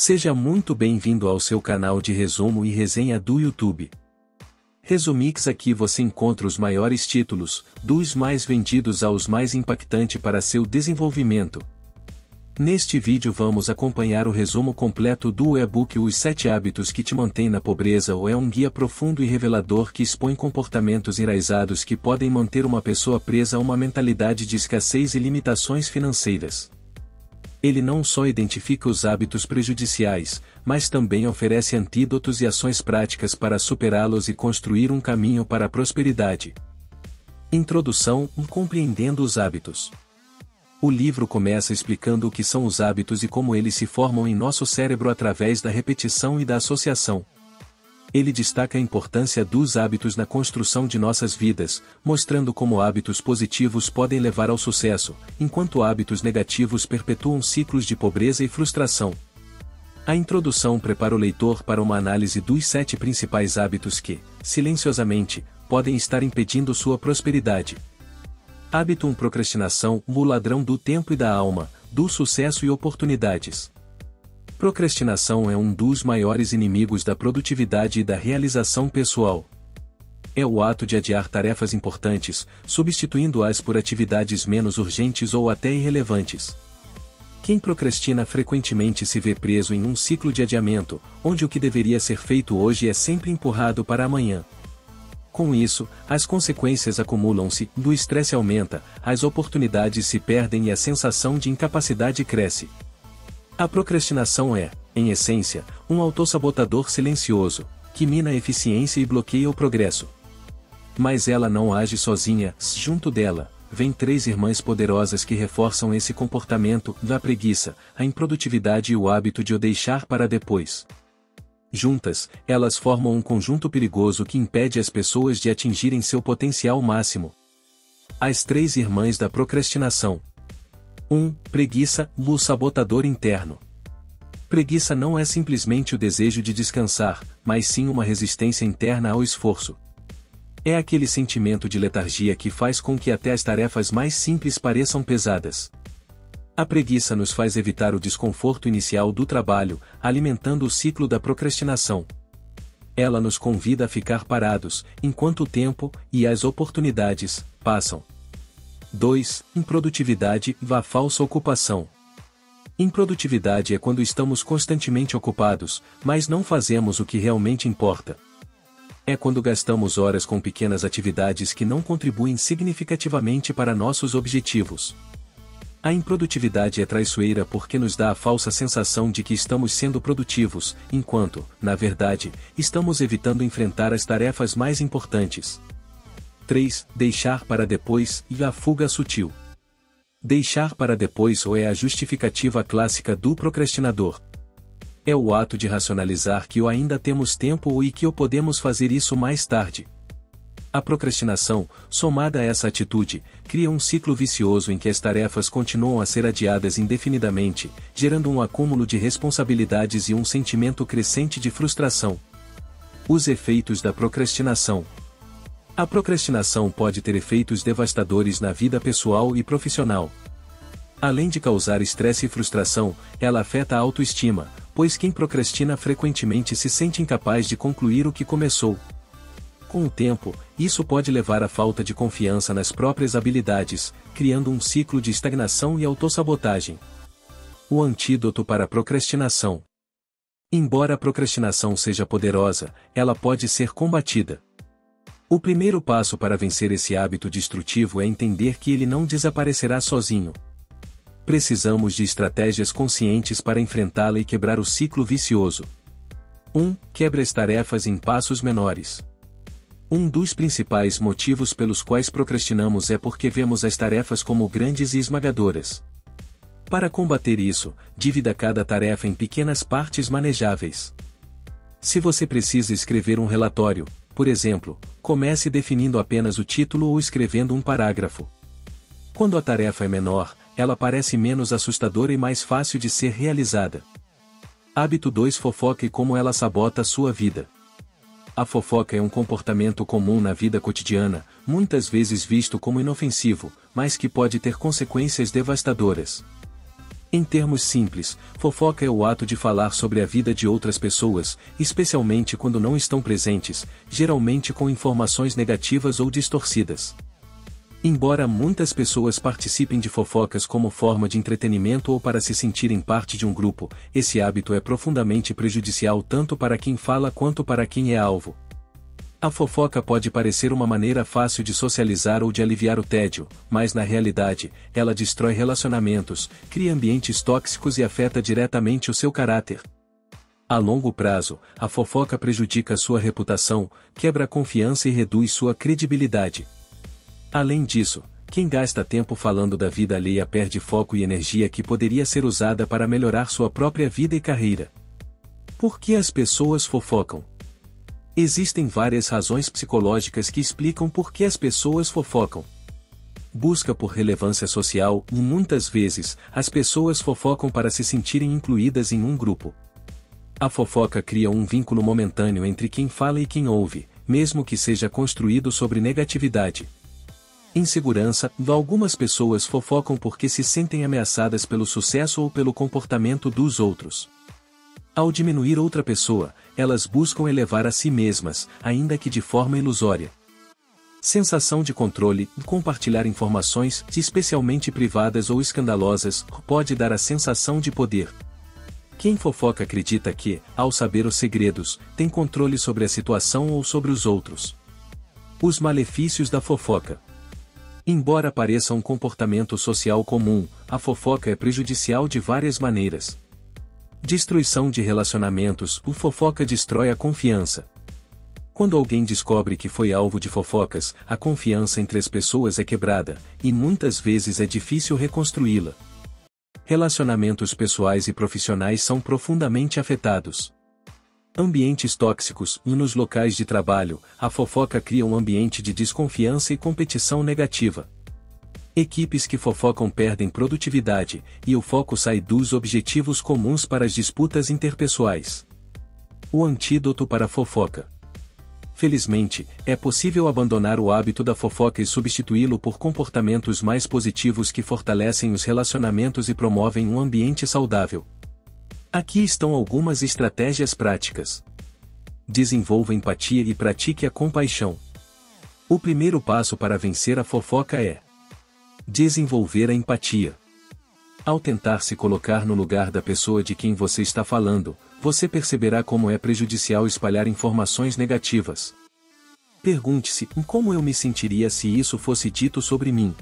Seja muito bem-vindo ao seu canal de resumo e resenha do YouTube. Resumix aqui você encontra os maiores títulos, dos mais vendidos aos mais impactantes para seu desenvolvimento. Neste vídeo vamos acompanhar o resumo completo do e-book Os 7 Hábitos que te mantém na pobreza ou é um guia profundo e revelador que expõe comportamentos enraizados que podem manter uma pessoa presa a uma mentalidade de escassez e limitações financeiras. Ele não só identifica os hábitos prejudiciais, mas também oferece antídotos e ações práticas para superá-los e construir um caminho para a prosperidade. Introdução Compreendendo os hábitos. O livro começa explicando o que são os hábitos e como eles se formam em nosso cérebro através da repetição e da associação. Ele destaca a importância dos hábitos na construção de nossas vidas, mostrando como hábitos positivos podem levar ao sucesso, enquanto hábitos negativos perpetuam ciclos de pobreza e frustração. A introdução prepara o leitor para uma análise dos sete principais hábitos que, silenciosamente, podem estar impedindo sua prosperidade. Hábito 1 Procrastinação, o ladrão do tempo e da alma, do sucesso e oportunidades. Procrastinação é um dos maiores inimigos da produtividade e da realização pessoal. É o ato de adiar tarefas importantes, substituindo-as por atividades menos urgentes ou até irrelevantes. Quem procrastina frequentemente se vê preso em um ciclo de adiamento, onde o que deveria ser feito hoje é sempre empurrado para amanhã. Com isso, as consequências acumulam-se, o estresse aumenta, as oportunidades se perdem e a sensação de incapacidade cresce. A procrastinação é, em essência, um autossabotador silencioso, que mina a eficiência e bloqueia o progresso. Mas ela não age sozinha, junto dela, vem três irmãs poderosas que reforçam esse comportamento, da preguiça, a improdutividade e o hábito de o deixar para depois. Juntas, elas formam um conjunto perigoso que impede as pessoas de atingirem seu potencial máximo. As três irmãs da procrastinação, 1. Preguiça, o sabotador interno. Preguiça não é simplesmente o desejo de descansar, mas sim uma resistência interna ao esforço. É aquele sentimento de letargia que faz com que até as tarefas mais simples pareçam pesadas. A preguiça nos faz evitar o desconforto inicial do trabalho, alimentando o ciclo da procrastinação. Ela nos convida a ficar parados, enquanto o tempo e as oportunidades passam. 2. Improdutividade vá falsa ocupação. Improdutividade é quando estamos constantemente ocupados, mas não fazemos o que realmente importa. É quando gastamos horas com pequenas atividades que não contribuem significativamente para nossos objetivos. A improdutividade é traiçoeira porque nos dá a falsa sensação de que estamos sendo produtivos, enquanto, na verdade, estamos evitando enfrentar as tarefas mais importantes. 3. Deixar para depois e a fuga sutil. Deixar para depois ou é a justificativa clássica do procrastinador. É o ato de racionalizar que ou ainda temos tempo ou e que ou podemos fazer isso mais tarde. A procrastinação, somada a essa atitude, cria um ciclo vicioso em que as tarefas continuam a ser adiadas indefinidamente, gerando um acúmulo de responsabilidades e um sentimento crescente de frustração. Os efeitos da procrastinação. A procrastinação pode ter efeitos devastadores na vida pessoal e profissional. Além de causar estresse e frustração, ela afeta a autoestima, pois quem procrastina frequentemente se sente incapaz de concluir o que começou. Com o tempo, isso pode levar à falta de confiança nas próprias habilidades, criando um ciclo de estagnação e autossabotagem. O antídoto para a procrastinação. Embora a procrastinação seja poderosa, ela pode ser combatida. O primeiro passo para vencer esse hábito destrutivo é entender que ele não desaparecerá sozinho. Precisamos de estratégias conscientes para enfrentá-la e quebrar o ciclo vicioso. 1. Quebre as tarefas em passos menores. Um dos principais motivos pelos quais procrastinamos é porque vemos as tarefas como grandes e esmagadoras. Para combater isso, divida cada tarefa em pequenas partes manejáveis. Se você precisa escrever um relatório, por exemplo, comece definindo apenas o título ou escrevendo um parágrafo. Quando a tarefa é menor, ela parece menos assustadora e mais fácil de ser realizada. Hábito 2 Fofoca e como ela sabota a sua vida. A fofoca é um comportamento comum na vida cotidiana, muitas vezes visto como inofensivo, mas que pode ter consequências devastadoras. Em termos simples, fofoca é o ato de falar sobre a vida de outras pessoas, especialmente quando não estão presentes, geralmente com informações negativas ou distorcidas. Embora muitas pessoas participem de fofocas como forma de entretenimento ou para se sentirem parte de um grupo, esse hábito é profundamente prejudicial tanto para quem fala quanto para quem é alvo. A fofoca pode parecer uma maneira fácil de socializar ou de aliviar o tédio, mas na realidade, ela destrói relacionamentos, cria ambientes tóxicos e afeta diretamente o seu caráter. A longo prazo, a fofoca prejudica sua reputação, quebra a confiança e reduz sua credibilidade. Além disso, quem gasta tempo falando da vida alheia perde foco e energia que poderia ser usada para melhorar sua própria vida e carreira. Por que as pessoas fofocam? Existem várias razões psicológicas que explicam por que as pessoas fofocam. Busca por relevância social e muitas vezes, as pessoas fofocam para se sentirem incluídas em um grupo. A fofoca cria um vínculo momentâneo entre quem fala e quem ouve, mesmo que seja construído sobre negatividade. Insegurança, algumas pessoas fofocam porque se sentem ameaçadas pelo sucesso ou pelo comportamento dos outros. Ao diminuir outra pessoa, elas buscam elevar a si mesmas, ainda que de forma ilusória. Sensação de controle, compartilhar informações, especialmente privadas ou escandalosas, pode dar a sensação de poder. Quem fofoca acredita que, ao saber os segredos, tem controle sobre a situação ou sobre os outros. Os malefícios da fofoca. Embora pareça um comportamento social comum, a fofoca é prejudicial de várias maneiras. Destruição de relacionamentos. O fofoca destrói a confiança. Quando alguém descobre que foi alvo de fofocas, a confiança entre as pessoas é quebrada, e muitas vezes é difícil reconstruí-la. Relacionamentos pessoais e profissionais são profundamente afetados. Ambientes tóxicos. Nos locais de trabalho, a fofoca cria um ambiente de desconfiança e competição negativa. Equipes que fofocam perdem produtividade, e o foco sai dos objetivos comuns para as disputas interpessoais. O antídoto para a fofoca. Felizmente, é possível abandonar o hábito da fofoca e substituí-lo por comportamentos mais positivos que fortalecem os relacionamentos e promovem um ambiente saudável. Aqui estão algumas estratégias práticas. Desenvolva empatia e pratique a compaixão. O primeiro passo para vencer a fofoca é Desenvolver a empatia. Ao tentar se colocar no lugar da pessoa de quem você está falando, você perceberá como é prejudicial espalhar informações negativas. Pergunte-se como eu me sentiria se isso fosse dito sobre mim.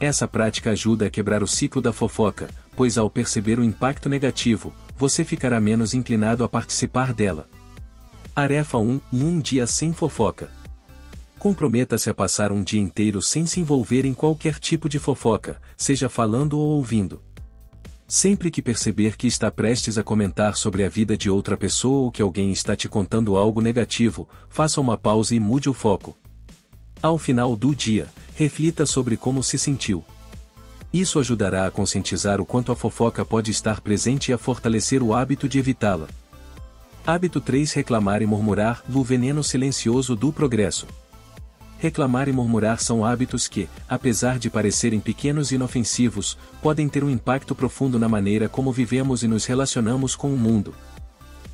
Essa prática ajuda a quebrar o ciclo da fofoca, pois ao perceber o impacto negativo, você ficará menos inclinado a participar dela. Arefa 1 Um dia sem fofoca. Comprometa-se a passar um dia inteiro sem se envolver em qualquer tipo de fofoca, seja falando ou ouvindo. Sempre que perceber que está prestes a comentar sobre a vida de outra pessoa ou que alguém está te contando algo negativo, faça uma pausa e mude o foco. Ao final do dia, reflita sobre como se sentiu. Isso ajudará a conscientizar o quanto a fofoca pode estar presente e a fortalecer o hábito de evitá-la. Hábito 3 Reclamar e murmurar, o veneno silencioso do progresso. Reclamar e murmurar são hábitos que, apesar de parecerem pequenos e inofensivos, podem ter um impacto profundo na maneira como vivemos e nos relacionamos com o mundo.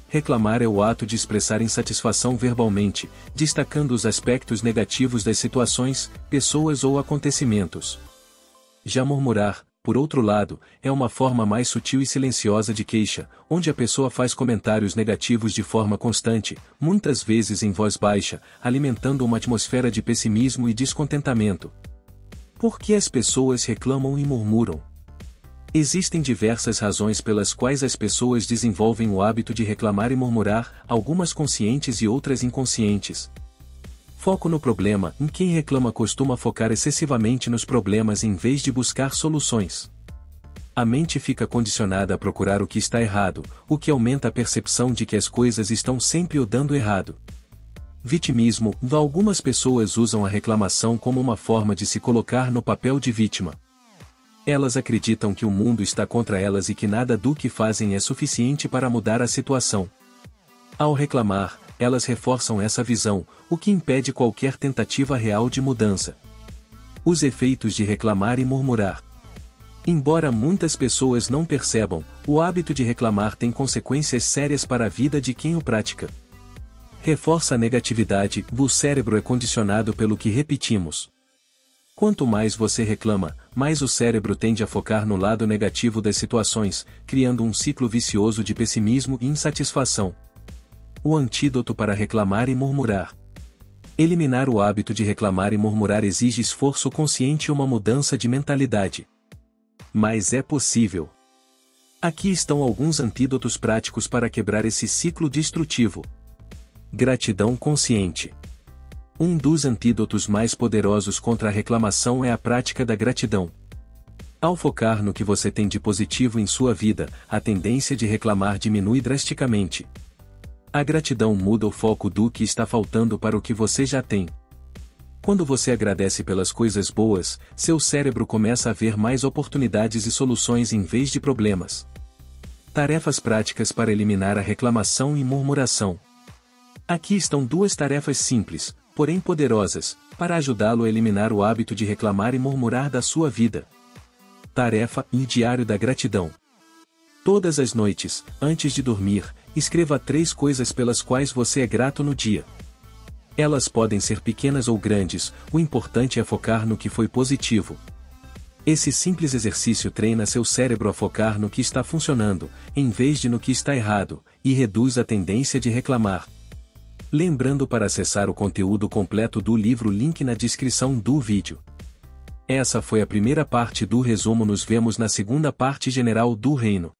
Reclamar é o ato de expressar insatisfação verbalmente, destacando os aspectos negativos das situações, pessoas ou acontecimentos. Já murmurar, por outro lado, é uma forma mais sutil e silenciosa de queixa, onde a pessoa faz comentários negativos de forma constante, muitas vezes em voz baixa, alimentando uma atmosfera de pessimismo e descontentamento. Por que as pessoas reclamam e murmuram? Existem diversas razões pelas quais as pessoas desenvolvem o hábito de reclamar e murmurar, algumas conscientes e outras inconscientes, Foco no problema, em quem reclama costuma focar excessivamente nos problemas em vez de buscar soluções. A mente fica condicionada a procurar o que está errado, o que aumenta a percepção de que as coisas estão sempre o dando errado. Vitimismo: algumas pessoas usam a reclamação como uma forma de se colocar no papel de vítima. Elas acreditam que o mundo está contra elas e que nada do que fazem é suficiente para mudar a situação. Ao reclamar, elas reforçam essa visão, o que impede qualquer tentativa real de mudança. Os efeitos de reclamar e murmurar. Embora muitas pessoas não percebam, o hábito de reclamar tem consequências sérias para a vida de quem o pratica. Reforça a negatividade, o cérebro é condicionado pelo que repetimos. Quanto mais você reclama, mais o cérebro tende a focar no lado negativo das situações, criando um ciclo vicioso de pessimismo e insatisfação. O antídoto para reclamar e murmurar. Eliminar o hábito de reclamar e murmurar exige esforço consciente e uma mudança de mentalidade. Mas é possível. Aqui estão alguns antídotos práticos para quebrar esse ciclo destrutivo. Gratidão consciente. Um dos antídotos mais poderosos contra a reclamação é a prática da gratidão. Ao focar no que você tem de positivo em sua vida, a tendência de reclamar diminui drasticamente. A gratidão muda o foco do que está faltando para o que você já tem. Quando você agradece pelas coisas boas, seu cérebro começa a ver mais oportunidades e soluções em vez de problemas. Tarefas práticas para eliminar a reclamação e murmuração. Aqui estão duas tarefas simples, porém poderosas, para ajudá-lo a eliminar o hábito de reclamar e murmurar da sua vida. Tarefa e Diário da Gratidão. Todas as noites, antes de dormir, escreva três coisas pelas quais você é grato no dia. Elas podem ser pequenas ou grandes, o importante é focar no que foi positivo. Esse simples exercício treina seu cérebro a focar no que está funcionando, em vez de no que está errado, e reduz a tendência de reclamar. Lembrando para acessar o conteúdo completo do livro link na descrição do vídeo. Essa foi a primeira parte do resumo nos vemos na segunda parte general do reino.